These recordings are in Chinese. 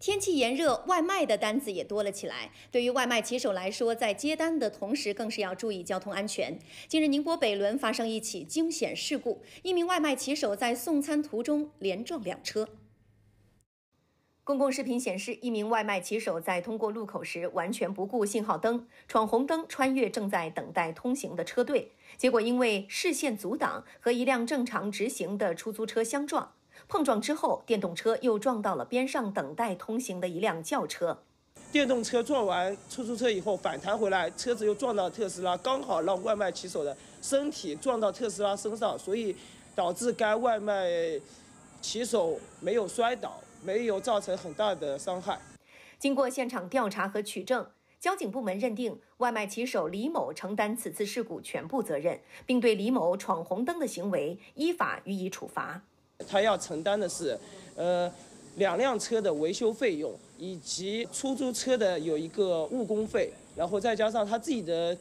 天气炎热，外卖的单子也多了起来。对于外卖骑手来说，在接单的同时，更是要注意交通安全。近日，宁波北仑发生一起惊险事故，一名外卖骑手在送餐途中连撞两车。公共视频显示，一名外卖骑手在通过路口时完全不顾信号灯，闯红灯穿越正在等待通行的车队，结果因为视线阻挡，和一辆正常直行的出租车相撞。碰撞之后，电动车又撞到了边上等待通行的一辆轿车。电动车撞完出租车以后反弹回来，车子又撞到特斯拉，刚好让外卖骑手的身体撞到特斯拉身上，所以导致该外卖骑手没有摔倒，没有造成很大的伤害。经过现场调查和取证，交警部门认定外卖骑手李某承担此次事故全部责任，并对李某闯红灯的行为依法予以处罚。他要承担的是，呃，两辆车的维修费用，以及出租车的有一个误工费，然后再加上他自己的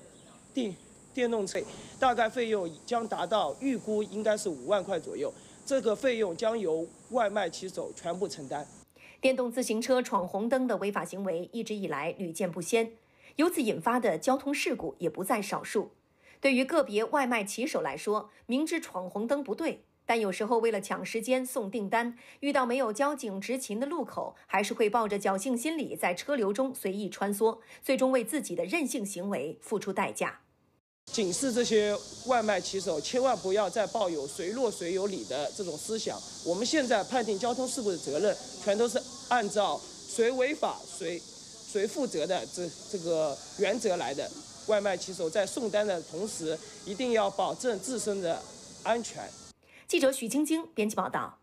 电电动车，大概费用将达到预估应该是五万块左右。这个费用将由外卖骑手全部承担。电动自行车闯红灯的违法行为一直以来屡见不鲜，由此引发的交通事故也不在少数。对于个别外卖骑手来说，明知闯红灯不对。但有时候为了抢时间送订单，遇到没有交警执勤的路口，还是会抱着侥幸心理在车流中随意穿梭，最终为自己的任性行为付出代价。警示这些外卖骑手，千万不要再抱有谁弱谁有理的这种思想。我们现在判定交通事故的责任，全都是按照谁违法谁谁负责的这这个原则来的。外卖骑手在送单的同时，一定要保证自身的安全。记者许晶晶编辑报道。